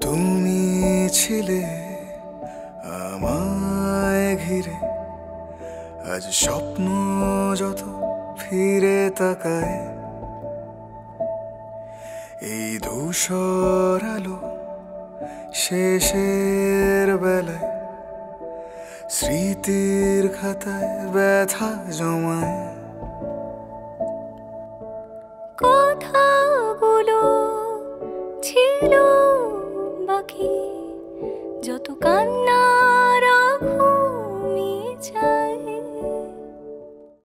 তুমি ছিলে আমায় ঘিরে। আজ স্বপ্ন যত ফিরে তাকায়। এই ধূসর আলো শেষের বেলায় স্মৃতির খাতায় ব্যথা জমায়। কথাগুলো とかな